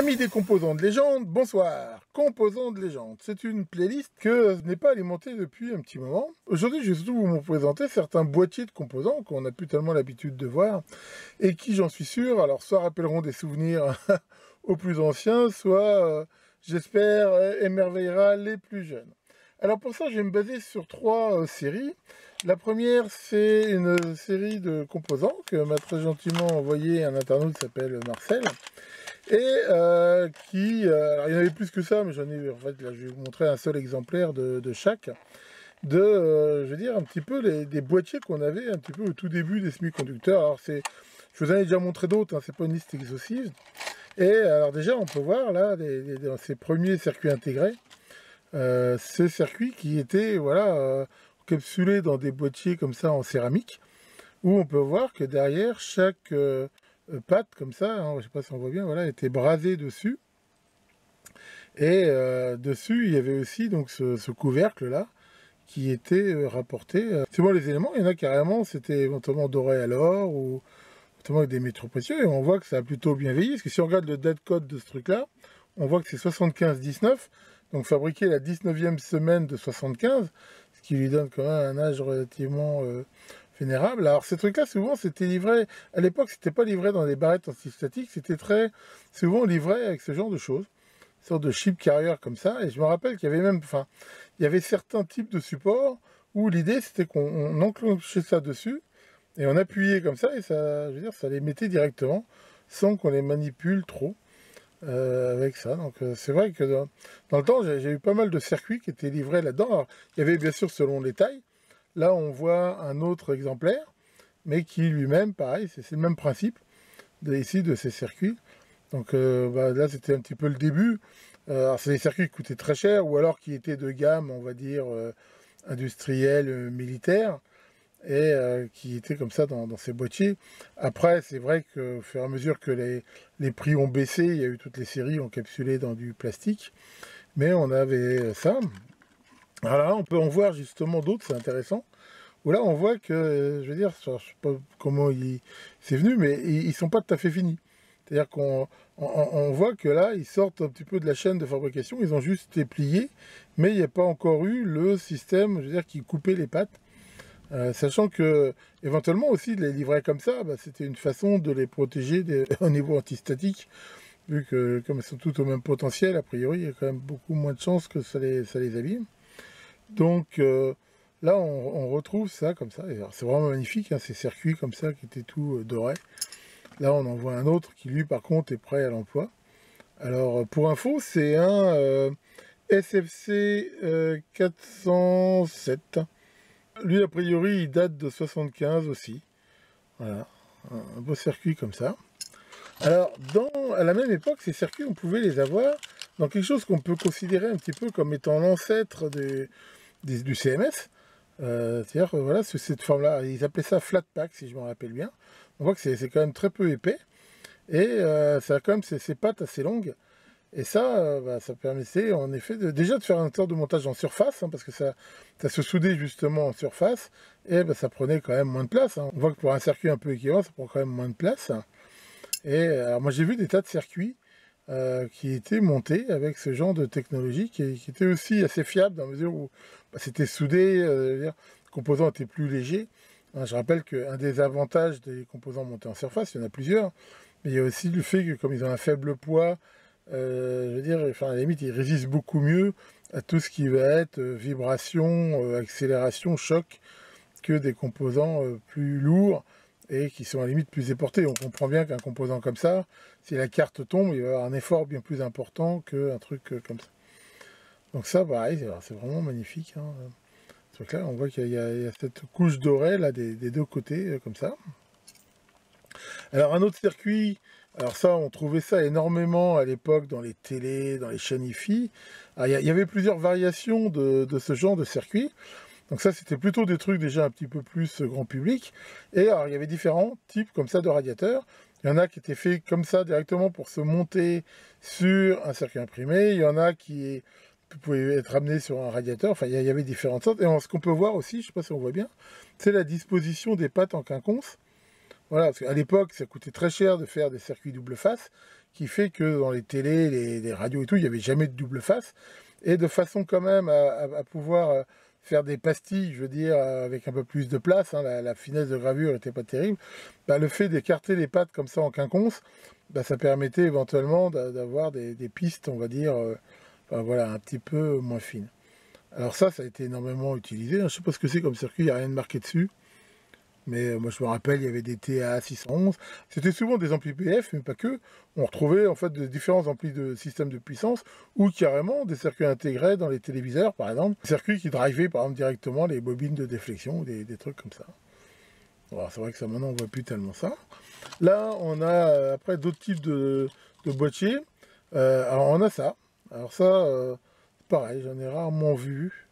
Amis des composants de légende, bonsoir Composants de légende, c'est une playlist que je n'ai pas alimentée depuis un petit moment. Aujourd'hui, je vais surtout vous présenter certains boîtiers de composants qu'on n'a plus tellement l'habitude de voir et qui, j'en suis sûr, alors soit rappelleront des souvenirs aux plus anciens, soit, euh, j'espère, émerveillera les plus jeunes. Alors pour ça, je vais me baser sur trois euh, séries. La première, c'est une série de composants que m'a très gentiment envoyé un internaute qui s'appelle Marcel. Et euh, qui, euh, alors il y en avait plus que ça, mais j'en ai, en fait, là je vais vous montrer un seul exemplaire de, chaque, de, euh, je veux dire, un petit peu des boîtiers qu'on avait un petit peu au tout début des semi-conducteurs. Alors c'est, je vous en ai déjà montré d'autres, hein, c'est pas une liste exhaustive. Et alors déjà, on peut voir là, dans ces premiers circuits intégrés, ces circuits qui étaient, voilà, capsulés dans des boîtiers comme ça en céramique, où on peut voir que derrière chaque pâte comme ça, hein, je ne sais pas si on voit bien, voilà, était brasée dessus. Et euh, dessus, il y avait aussi donc ce, couvercle-là qui était euh, rapporté. C'est bon, les éléments, il y en a carrément, c'était éventuellement doré à l'or ou éventuellement avec des métaux précieux. Et on voit que ça a plutôt bien vieilli. Parce que si on regarde le date code de ce truc-là, on voit que c'est 75-19, donc fabriqué la 19e semaine de 75, ce qui lui donne quand même un âge relativement Alors ces trucs-là, souvent, c'était livré, à l'époque, c'était pas livré dans des barrettes antistatiques, c'était très souvent livré avec ce genre de choses, une sorte de chip carrier comme ça. Et je me rappelle qu'il y avait même, enfin, il y avait certains types de supports où l'idée c'était qu'on enclenchait ça dessus et on appuyait comme ça et ça, je veux dire, ça les mettait directement sans qu'on les manipule trop. Euh, avec ça. Donc euh, c'est vrai que dans, dans le temps, j'ai eu pas mal de circuits qui étaient livrés là-dedans. Il y avait bien sûr selon les tailles, Là, on voit un autre exemplaire, mais qui lui-même, pareil, c'est le même principe de, ici de ces circuits. Donc euh, bah, là, c'était un petit peu le début. Euh, c'est des circuits qui coûtaient très cher, ou alors qui étaient de gamme, on va dire, euh, industrielle, militaire, et qui étaient comme ça dans, ces boîtiers. Après, c'est vrai qu'au fur et à mesure que les, prix ont baissé, il y a eu toutes les séries encapsulées dans du plastique, mais on avait ça, alors là, on peut en voir justement d'autres, c'est intéressant. Où là, on voit que, je veux dire, je ne sais pas comment c'est venu, mais ils ne sont pas tout à fait finis. C'est-à-dire qu'on on, voit que là, ils sortent un petit peu de la chaîne de fabrication, ils ont juste été pliés, mais il n'y a pas encore eu le système, je veux dire, qui coupait les pattes. Euh, sachant que, éventuellement aussi, de les livrer comme ça, bah, c'était une façon de les protéger au niveau antistatique, vu que, comme elles sont toutes au même potentiel, a priori, il y a quand même beaucoup moins de chances que ça les, ça les abîme. Donc euh, là, on, retrouve ça comme ça. C'est vraiment magnifique, hein, ces circuits comme ça qui étaient tout euh, dorés. Là, on en voit un autre qui, lui, par contre, est prêt à l'emploi. Alors, euh, pour info, c'est un SFC 407. Lui, a priori, il date de 75 aussi. Voilà, un beau circuit comme ça. Alors, à la même époque, ces circuits, on pouvait les avoir dans quelque chose qu'on peut considérer un petit peu comme étant l'ancêtre des, du CMS. Euh, c'est-à-dire, voilà, cette forme-là, ils appelaient ça flat pack, si je me rappelle bien. On voit que c'est quand même très peu épais. Et euh, ça a quand même ces, pattes assez longues. Et ça, euh, bah, ça permettait en effet déjà de faire un temps de montage en surface, hein, parce que ça, ça se soudait justement en surface, et bah, ça prenait quand même moins de place. Hein. On voit que pour un circuit un peu équivalent, ça prend quand même moins de place. Et alors moi j'ai vu des tas de circuits euh, qui était monté avec ce genre de technologie qui, était aussi assez fiable dans la mesure où bah, c'était soudé, euh, les composants étaient plus légers. Hein, je rappelle qu'un des avantages des composants montés en surface, il y en a plusieurs, mais il y a aussi le fait que comme ils ont un faible poids, euh, je veux dire, à la limite, ils résistent beaucoup mieux à tout ce qui va être vibration, accélération, choc, que des composants plus lourds et qui sont à la limite plus éportés. On comprend bien qu'un composant comme ça, si la carte tombe, il va y avoir un effort bien plus important qu'un truc euh, comme ça. Donc ça, pareil, c'est vraiment magnifique. Hein. Là, on voit qu'il y, a cette couche dorée là, des, deux côtés, euh, comme ça. Alors un autre circuit, alors ça, on trouvait ça énormément à l'époque dans les télés, dans les chaînes IFI. il, y avait plusieurs variations de ce genre de circuit. Donc ça, c'était plutôt des trucs déjà un petit peu plus euh, grand public. Et alors, il y avait différents types comme ça de radiateurs. Il y en a qui étaient faits comme ça directement pour se monter sur un circuit imprimé. Il y en a qui pouvaient être amenés sur un radiateur. Enfin, il y avait différentes sortes. Et ce qu'on peut voir aussi, je ne sais pas si on voit bien, c'est la disposition des pattes en quinconce. Voilà, parce qu'à l'époque, ça coûtait très cher de faire des circuits double face. qui fait que dans les télés, les, radios et tout, il n'y avait jamais de double face. Et de façon quand même à, pouvoir euh, faire des pastilles, je veux dire, avec un peu plus de place, hein, la, finesse de gravure n'était pas terrible, bah, le fait d'écarter les pattes comme ça en quinconce, bah, ça permettait éventuellement d'avoir des, pistes, on va dire, euh, voilà, un petit peu moins fines. Alors ça, ça a été énormément utilisé. Je ne sais pas ce que c'est comme circuit, il n'y a rien de marqué dessus. Mais euh, moi je me rappelle, il y avait des TA 611. C'était souvent des amplis PF, mais pas que. On retrouvait en fait de différents amplis de système de puissance ou carrément des circuits intégrés dans les téléviseurs, par exemple. Des circuits qui drivaient par exemple directement les bobines de déflexion, des, des trucs comme ça. c'est vrai que ça maintenant on voit plus tellement ça. Là on a euh, après d'autres types de, boîtiers. Euh, alors on a ça. Alors ça, pareil, j'en ai rarement vu.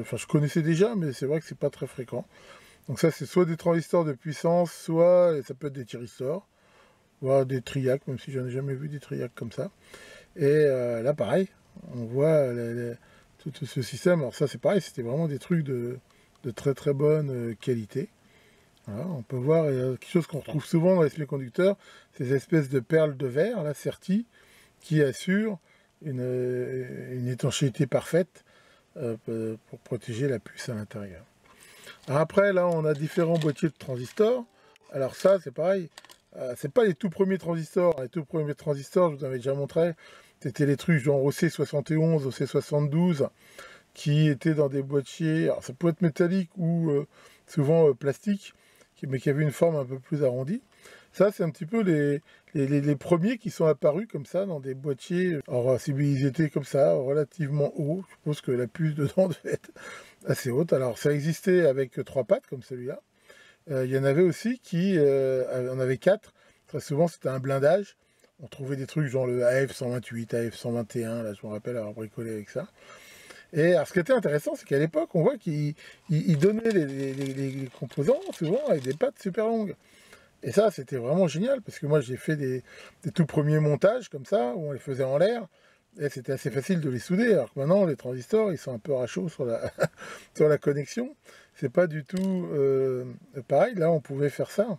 enfin je connaissais déjà, mais c'est vrai que c'est pas très fréquent. Donc ça, c'est soit des transistors de puissance, soit ça peut être des thyristors, voire des triacs, même si j'en ai jamais vu des triacs comme ça. Et euh, là, pareil, on voit tout, ce système. Alors ça, c'est pareil, c'était vraiment des trucs de, très très bonne euh, qualité. on peut voir quelque chose qu'on retrouve souvent dans les semi-conducteurs, ces espèces de perles de verre, là, serties, qui assurent une, une étanchéité parfaite euh, pour protéger la puce à l'intérieur. Après, là, on a différents boîtiers de transistors. Alors ça, c'est pareil. Euh, c'est pas les tout premiers transistors. Les tout premiers transistors, je vous avais déjà montré, c'était les trucs genre OC71, OC72, qui étaient dans des boîtiers. Alors ça peut être métallique ou euh, souvent euh, plastique, mais qui avaient une forme un peu plus arrondie. Ça, c'est un petit peu les, les, premiers qui sont apparus comme ça dans des boîtiers. Alors, si ils étaient comme ça, relativement hauts, je suppose que la puce dedans devait être assez haute. Alors, ça existait avec trois pattes comme celui-là. Euh, il y en avait aussi qui euh, en avait quatre. Très souvent, c'était un blindage. On trouvait des trucs genre le AF128, AF121, là, je me rappelle avoir bricolé avec ça. Et alors, ce qui était intéressant, c'est qu'à l'époque, on voit qu'ils donnaient les, composants souvent avec des pattes super longues. Et ça, c'était vraiment génial, parce que moi, j'ai fait des, tout premiers montages comme ça, où on les faisait en l'air, et c'était assez facile de les souder, alors que maintenant, les transistors, ils sont un peu rachauds sur la, sur la connexion. C'est pas du tout euh, pareil, là, on pouvait faire ça.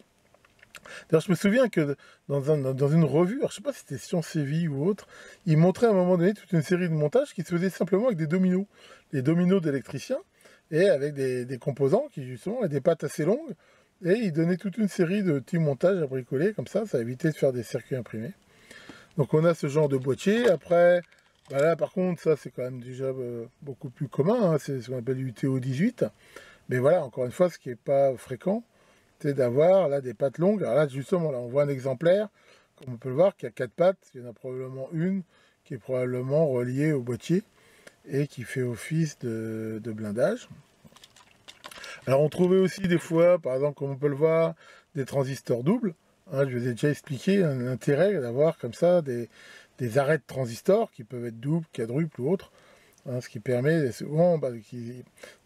D'ailleurs, je me souviens que dans, dans une revue, alors je sais pas si c'était Science et ou autre, ils montraient à un moment donné toute une série de montages qui se faisaient simplement avec des dominos, les dominos d'électriciens, et avec des, des composants qui justement avaient des pattes assez longues, et il donnait toute une série de petits montages à bricoler, comme ça, ça évitait de faire des circuits imprimés. Donc on a ce genre de boîtier. Après, bah là par contre, ça c'est quand même déjà euh, beaucoup plus commun, hein. c'est ce qu'on appelle l'UTO-18. Mais voilà, encore une fois, ce qui n'est pas fréquent, c'est d'avoir là des pattes longues. Alors là, justement, là, on voit un exemplaire, comme on peut le voir, qui a quatre pattes. Il y en a probablement une qui est probablement reliée au boîtier et qui fait office de blindage. Alors on trouvait aussi des fois, par exemple, comme on peut le voir, des transistors doubles. Hein, je vous ai déjà expliqué l'intérêt d'avoir comme ça des, arrêts de transistors qui peuvent être doubles, quadruples ou autres. Hein, ce qui permet souvent bah,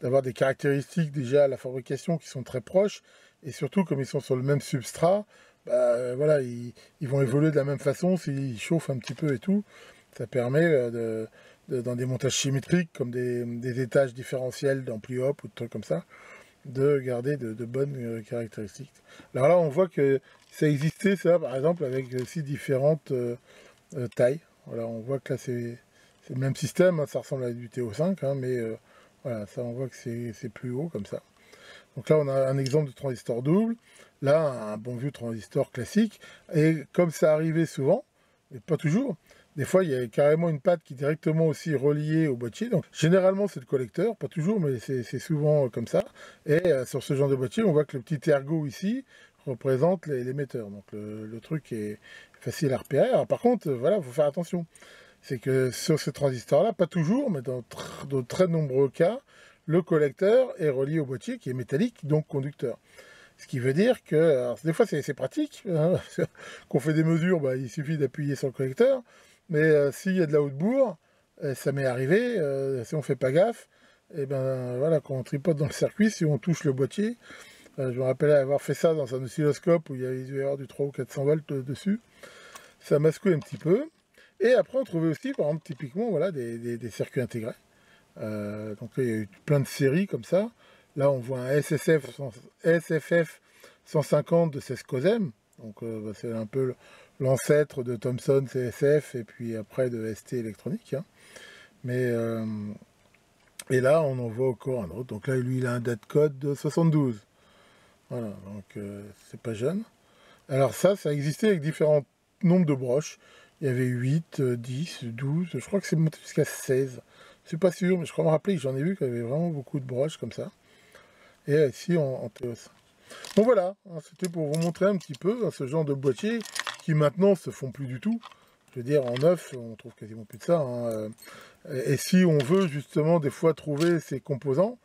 d'avoir des caractéristiques déjà à la fabrication qui sont très proches. Et surtout, comme ils sont sur le même substrat, bah, voilà, ils, vont évoluer de la même façon s'ils chauffent un petit peu et tout. Ça permet euh, dans des montages symétriques, comme des, des étages différentiels d'ampli op ou de trucs comme ça, de garder de, bonnes euh, caractéristiques. Alors là, on voit que ça existait, ça, par exemple, avec aussi différentes euh, euh, tailles. On voit que là, c'est le même système, hein, ça ressemble à du TO5, hein, mais voilà, ça, on voit que c'est plus haut, comme ça. Donc là, on a un exemple de transistor double. Là, un bon vieux transistor classique. Et comme ça arrivait souvent, mais pas toujours, des fois, il y a carrément une patte qui est directement aussi reliée au boîtier. Donc, généralement, c'est le collecteur, pas toujours, mais c'est souvent comme ça. Et euh, sur ce genre de boîtier, on voit que le petit ergot ici représente l'émetteur. Donc, le, truc est facile à repérer. Alors, par contre, voilà, il faut faire attention. C'est que sur ce transistor-là, pas toujours, mais dans de très nombreux cas, le collecteur est relié au boîtier qui est métallique, donc conducteur. Ce qui veut dire que, des fois c'est pratique, hein, qu'on fait des mesures, bah, il suffit d'appuyer sur le collecteur, mais euh, s'il y a de la haute bourre, euh, ça m'est arrivé, euh, si on fait pas gaffe, et eh ben voilà, quand on tripote dans le circuit, si on touche le boîtier, je me rappelle avoir fait ça dans un oscilloscope où il y avait du 3 ou 400 volts dessus, ça m'a secoué un petit peu. Et après, on trouvait aussi, par exemple, typiquement, voilà, des, circuits intégrés. donc il y a eu plein de séries comme ça. Là, on voit un SSF, SFF 150 de 16 COSEM. Donc bah, c'est un peu l'ancêtre de Thomson CSF et puis après de ST électronique. Hein. Mais et là, on en voit encore un autre. Donc là, lui, il a un date code de 72. Voilà, donc c'est pas jeune. Alors ça, ça existait avec différents nombres de broches. Il y avait 8, 10, 12, je crois que c'est monté jusqu'à 16. Je suis pas sûr, mais je crois me rappeler que j'en ai vu qu'il y avait vraiment beaucoup de broches comme ça. Et ici en, en Théos. Bon voilà, hein, c'était pour vous montrer un petit peu hein, ce genre de boîtier qui maintenant se font plus du tout. Je veux dire, en neuf, on trouve quasiment plus de ça. Hein, euh, et si on veut justement des fois trouver ces composants,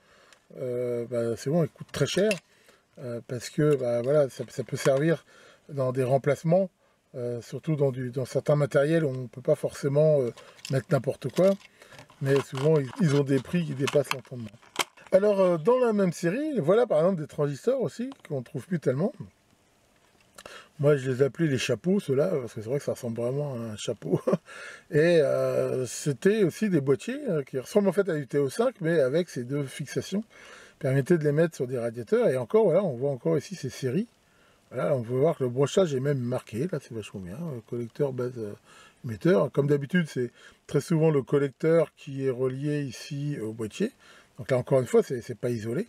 euh, bah, c'est bon, ils coûtent très cher. Euh, parce que bah, voilà, ça, peut servir dans des remplacements, surtout dans, dans, certains matériels où on ne peut pas forcément mettre n'importe quoi. Mais souvent, ils, ont des prix qui dépassent l'entendement. Alors, dans la même série, voilà par exemple des transistors aussi, qu'on ne trouve plus tellement. Moi, je les appelais les chapeaux, ceux-là, parce que c'est vrai que ça ressemble vraiment à un chapeau. Et euh, c'était aussi des boîtiers euh, qui ressemblent en fait à du TO5, mais avec ces deux fixations, permettaient de les mettre sur des radiateurs. Et encore, voilà, on voit encore ici ces séries. Voilà, on peut voir que le brochage est même marqué, là, c'est vachement bien. Le collecteur base euh, émetteur. Comme d'habitude, c'est très souvent le collecteur qui est relié ici au boîtier. Donc là, encore une fois, c'est pas isolé.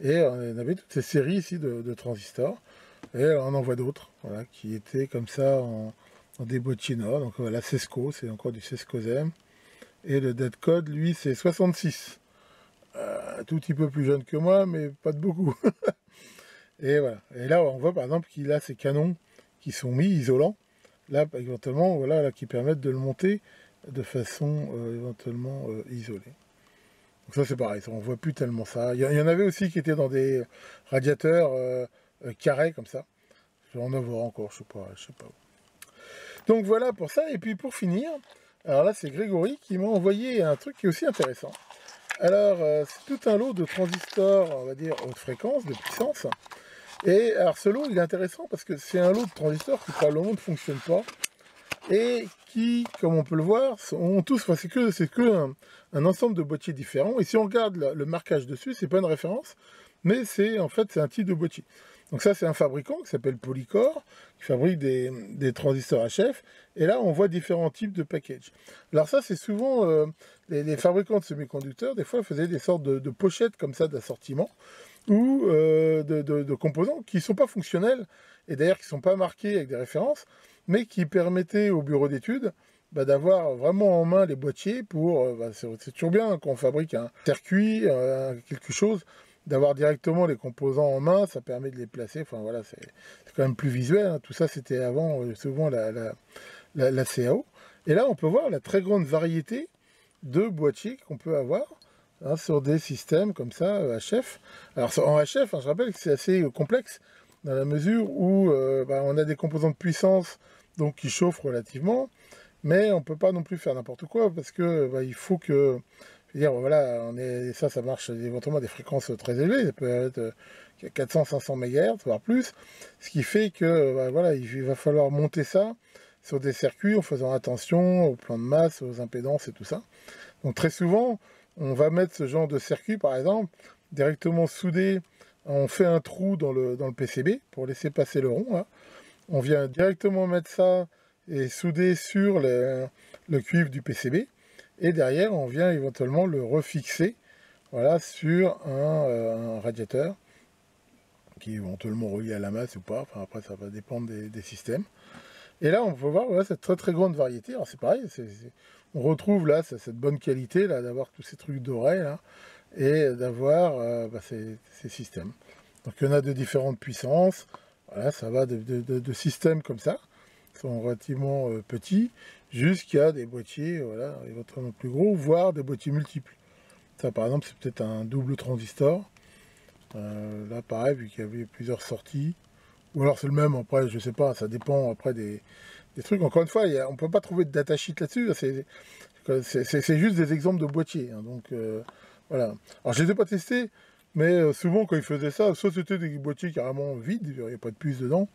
Et on avait toutes ces séries ici de transistors. Et on en voit d'autres, qui étaient comme ça en, des boîtiers nord. Donc voilà, Cesco, c'est encore du Cesco ZEM. Et le dead code, lui, c'est 66. Euh, tout petit peu plus jeune que moi, mais pas de beaucoup. et voilà. Et là, on voit par exemple qu'il a ces canons qui sont mis isolants. Là, éventuellement, voilà, là, qui permettent de le monter de façon euh, éventuellement euh, isolée. Donc ça, c'est pareil, on voit plus tellement ça. Il y, en avait aussi qui étaient dans des radiateurs euh, carré comme ça. En avoir encore, je sais pas, je sais pas. Donc voilà pour ça. Et puis pour finir, alors là c'est Grégory qui m'a envoyé un truc qui est aussi intéressant. Alors euh, c'est tout un lot de transistors, on va dire haute fréquence, de puissance. Et alors ce lot il est intéressant parce que c'est un lot de transistors qui probablement ne fonctionne pas et qui, comme on peut le voir, ont tous, c'est que, c'est que un, ensemble de boîtiers différents. Et si on regarde le, le marquage dessus, c'est pas une référence, mais c'est en fait c'est un type de boîtier. Donc ça, c'est un fabricant qui s'appelle Polycore, qui fabrique des, transistors HF. Et là, on voit différents types de packages. Alors ça, c'est souvent euh, les, fabricants de semi-conducteurs, des fois, faisaient des sortes de, pochettes comme ça d'assortiment ou euh, de, composants qui ne sont pas fonctionnels et d'ailleurs qui ne sont pas marqués avec des références, mais qui permettaient au bureau d'études bah, d'avoir vraiment en main les boîtiers pour... Euh, bah, c'est toujours bien quand on fabrique un circuit, quelque chose d'avoir directement les composants en main, ça permet de les placer. Enfin voilà, c'est quand même plus visuel. Hein. Tout ça, c'était avant euh, souvent la, CAO. Et là, on peut voir la très grande variété de boîtiers qu'on peut avoir hein, sur des systèmes comme ça, HF. Euh, Alors en HF, hein, je rappelle que c'est assez euh, complexe dans la mesure où bah, on a des composants de puissance donc qui chauffent relativement, mais on ne peut pas non plus faire n'importe quoi parce que bah, il faut que dire, voilà, on est, ça, ça marche éventuellement à des fréquences très élevées, ça peut être 400-500 MHz, voire plus, ce qui fait que, bah, voilà, il va falloir monter ça sur des circuits en faisant attention au plan de masse, aux impédances et tout ça. Donc très souvent, on va mettre ce genre de circuit, par exemple, directement soudé, on fait un trou dans le, dans le PCB pour laisser passer le rond, on vient directement mettre ça et souder sur le cuivre du PCB, et derrière on vient éventuellement le refixer voilà, sur un, euh, radiateur qui est éventuellement relié à la masse ou pas, enfin après ça va dépendre des, systèmes. Et là on peut voir cette très très grande variété, alors c'est pareil, on retrouve là cette bonne qualité d'avoir tous ces trucs dorés et d'avoir euh, bah, ces, systèmes. Donc il y en a de différentes puissances, voilà, ça va de, systèmes comme ça, sont relativement euh, petits, jusqu'à des boîtiers voilà, éventuellement plus gros, voire des boîtiers multiples. Ça par exemple c'est peut-être un double transistor. Euh, là pareil, vu qu'il y avait plusieurs sorties. Ou alors c'est le même, après je sais pas, ça dépend après des, trucs. Encore une fois, on ne peut pas trouver de datasheet là-dessus, c'est juste des exemples de boîtiers. Hein. donc euh, voilà. Alors je ne les ai pas testés, mais euh, souvent quand ils faisaient ça, soit c'était des boîtiers carrément vides, il n'y a pas de puce dedans,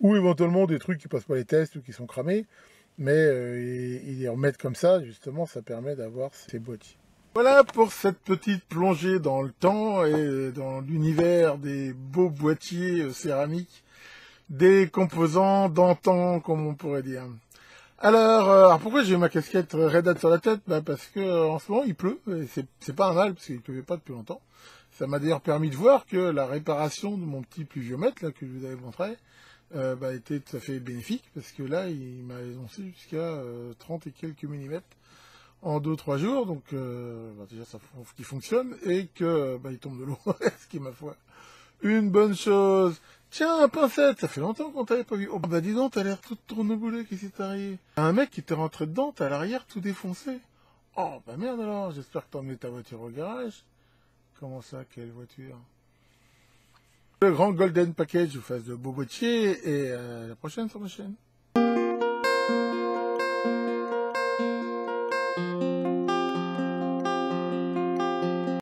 ou éventuellement des trucs qui passent pas les tests ou qui sont cramés mais euh, ils les remettent comme ça, justement, ça permet d'avoir ces boîtiers. Voilà pour cette petite plongée dans le temps et dans l'univers des beaux boîtiers euh, céramiques des composants d'antan, comme on pourrait dire. Alors, euh, alors pourquoi j'ai ma casquette Red Hat sur la tête? Bah Parce que euh, en ce moment il pleut, et c'est pas un mal, parce qu'il pleuvait pas depuis longtemps. Ça m'a d'ailleurs permis de voir que la réparation de mon petit pluviomètre, là, que je vous avais montré, euh, bah, était tout à fait bénéfique, parce que là, il m'a énoncé jusqu'à 30 et quelques millimètres en 2-3 jours, donc bah, déjà ça fonctionne, et que bah, il tombe de l'eau, ce qui ma foi une bonne chose. Tiens, pincette, ça fait longtemps qu'on t'avait pas vu. Oh bah dis donc, t'as l'air tout tourneboulé, qu'est-ce qui t'est arrivé Un mec qui t'est rentré dedans, t'as l'arrière tout défoncé. Oh bah merde alors, j'espère que t'as emmené ta voiture au garage. Comment ça, quelle voiture? Le grand Golden Package vous fasse de beaux boîtiers et à la prochaine sur ma chaîne.